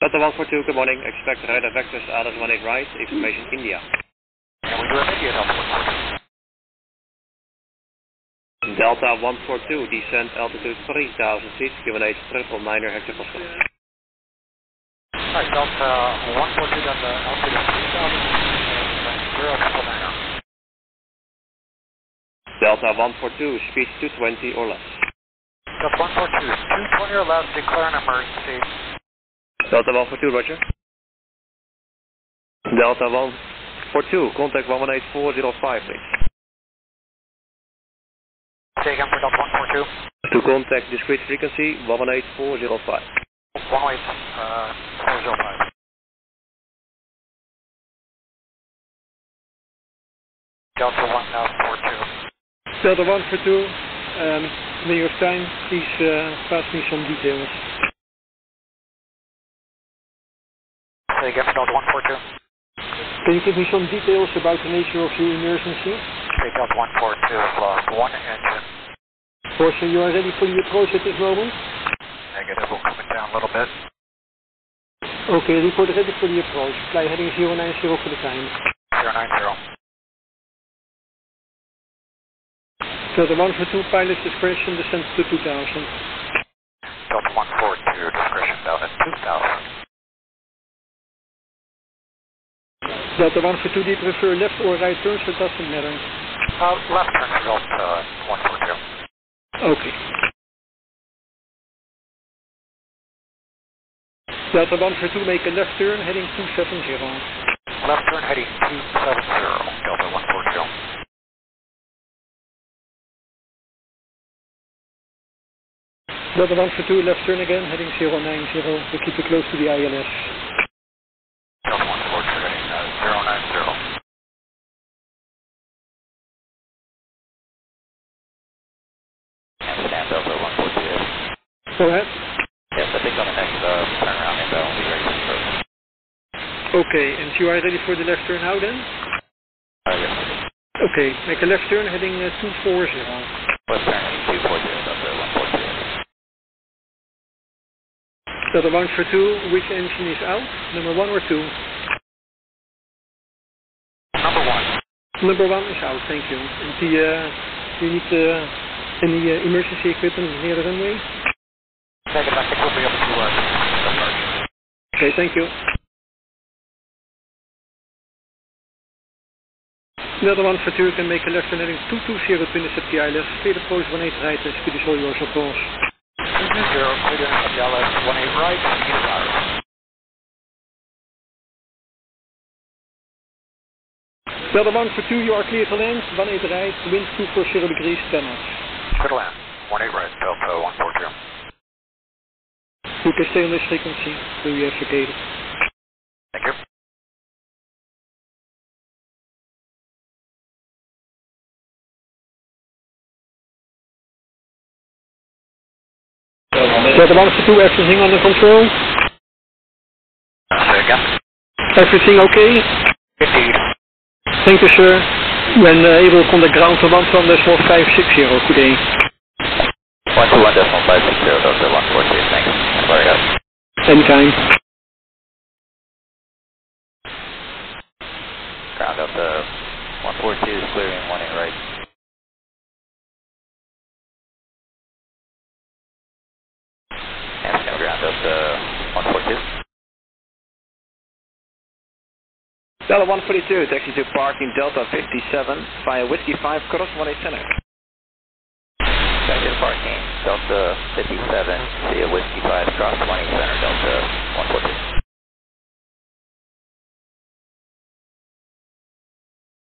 Delta 142, good morning. Expect radar vectors ILS 18 right, information India. And we do Delta 142. Delta 142, descent altitude 3000 feet, QNH triple niner hectopascal. Right, Delta 142 down the altitude of 3000 and zero. Delta 142, speed 220 or less. Delta 142, 220 or less, declare an emergency. Delta 142, roger. Delta 142, contact 118405, please. Say again for Delta 142. To contact discrete frequency 118405. 108, uh, 405. Delta 1042. Delta 1 for 2, um, you have time, please uh, pass me some details. Say again for Delta 142. Can you give me some details about the nature of your emergency? Say Delta 142 has lost one engine. Forza, you are ready for the approach at this moment? Negative, we'll coming down a little bit. Okay, report ready for the approach. Fly heading 090 for the time. 090. Delta 1 for 2, pilot discretion, descent to 2000. Delta 142, discretion down at 2000. Delta 1 for 2, do you prefer left or right turns? It doesn't matter. Uh, left turn to Delta 142. Okay. Delta 1 for 2, make a left turn, heading 270. Left turn heading 270, Delta 142. Delta 1 for 2, left turn again, heading 090. We keep it close to the ILS. Delta 142 heading uh, 090. Amsterdam Delta 142. Go ahead. Yes, I think on the next uh, turnaround window, we'll be ready for service. Okay, and you are ready for the left turn now then? Uh, yes, Okay, make a left turn, heading uh, 240. left turn heading 240, Delta 142. Delta 1 for 2, which engine is out? Number 1 or 2? Number one. Number 1 is out, thank you. And the, uh, do you need uh, any uh, emergency equipment near the runway? Negative, I think we'll be able to uh. Okay, thank you. Delta 1 for 2, can make a left turn heading 220 to intercept the ILS. Clear approach 18 right and speed is all yours, of course. 220, clear Dallas 18 right, speed is 1 for 2, you are clear to land. 18 right, wind 240 degrees, 10 knots. Clear to land. 18 right, Delta 142. You can stay on this frequency till you have vacated. Thank you. Delta 1 for 2, everything under control? Everything okay? Indeed. Thank you, sir. When uh, able, contact ground for 121.560. Good day. 121 decimal 560, Delta 142, thanks. Very good. Anytime. Ground Delta 142 is clearing 18 right. Amsterdam ground Delta 142. Delta 142, taxi to parking Delta 57 via Whiskey 5 cross 18 center. Parking Delta 57 via Whiskey 5 cross 20 center Delta 142.